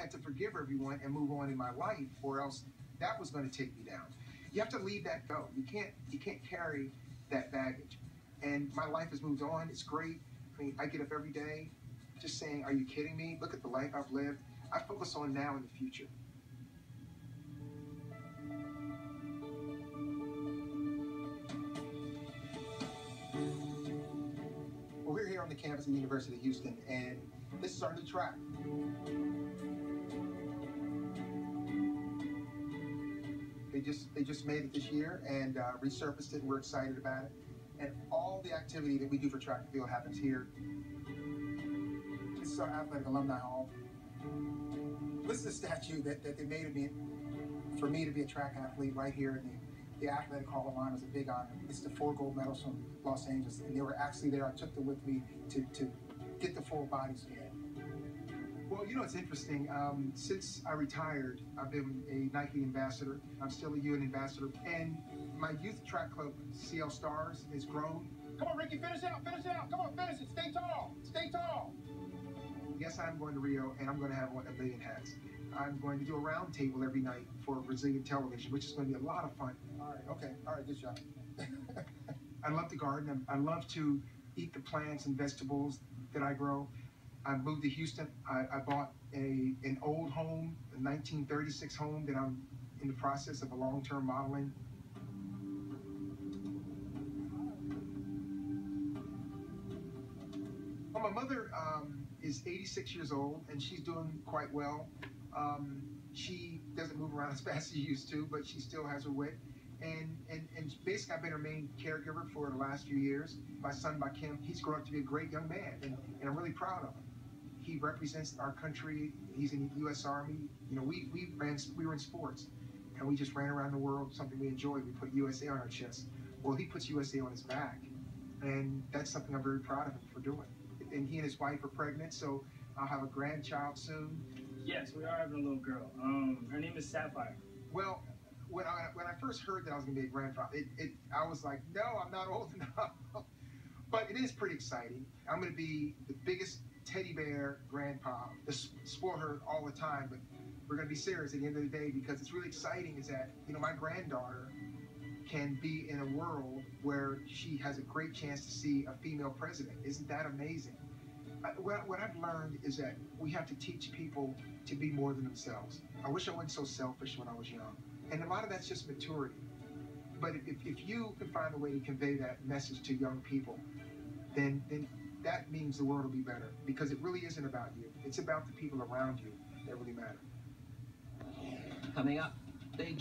had to forgive everyone and move on in my life, or else that was going to take me down. You have to leave that go. You can't you can't carry that baggage. And my life has moved on. It's great. I mean, I get up every day just saying, "Are you kidding me? Look at the life I've lived." I focus on now and the future. Well, we're here on the campus of the University of Houston, and this is our new track. They just they just made it this year and uh, resurfaced it. We're excited about it. And all the activity that we do for track and field happens here. This is our athletic alumni hall. This is the statue that, that they made of me for me to be a track athlete right here in the, the athletic hall of honor was a big honor. It's the four gold medals from Los Angeles, and they were actually there. I took them with me to, to get the full bodies again. Well, you know, it's interesting. Um, since I retired, I've been a Nike ambassador. I'm still a UN ambassador. And my youth track club, CL Stars, has grown. Come on, Ricky, finish it out, finish it out. Come on, finish it. Stay tall, stay tall. Yes, I'm going to Rio, and I'm going to have a billion hats. I'm going to do a roundtable every night for Brazilian television, which is going to be a lot of fun. All right, okay, all right, good job. I love to garden. I love to eat the plants and vegetables that I grow. I moved to Houston. I, I bought a an old home, a 1936 home that I'm in the process of a long-term modeling. Well, my mother um, is 86 years old, and she's doing quite well. Um, she doesn't move around as fast as she used to, but she still has her wit. And, and, and basically, I've been her main caregiver for the last few years. My son, my Bakim, he's grown up to be a great young man, and, and I'm really proud of him. He represents our country. He's in the U.S. Army. You know, we, we, ran, we were in sports, and we just ran around the world, something we enjoyed. We put USA on our chest. Well, he puts USA on his back, and that's something I'm very proud of him for doing. And he and his wife are pregnant, so I'll have a grandchild soon. Yes, we are having a little girl. Um, her name is Sapphire. Well, when I when I first heard that I was going to be a grandfather, it, it I was like, no, I'm not old enough. but it is pretty exciting. I'm going to be the biggest teddy bear grandpa. To spoil her all the time, but we're going to be serious at the end of the day because it's really exciting. Is that you know my granddaughter can be in a world where she has a great chance to see a female president. Isn't that amazing? I, what, what I've learned is that we have to teach people to be more than themselves. I wish I wasn't so selfish when I was young. And a lot of that's just maturity. But if, if you can find a way to convey that message to young people, then, then that means the world will be better because it really isn't about you. It's about the people around you that really matter. Coming up, they